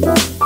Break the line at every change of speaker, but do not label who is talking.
Bye.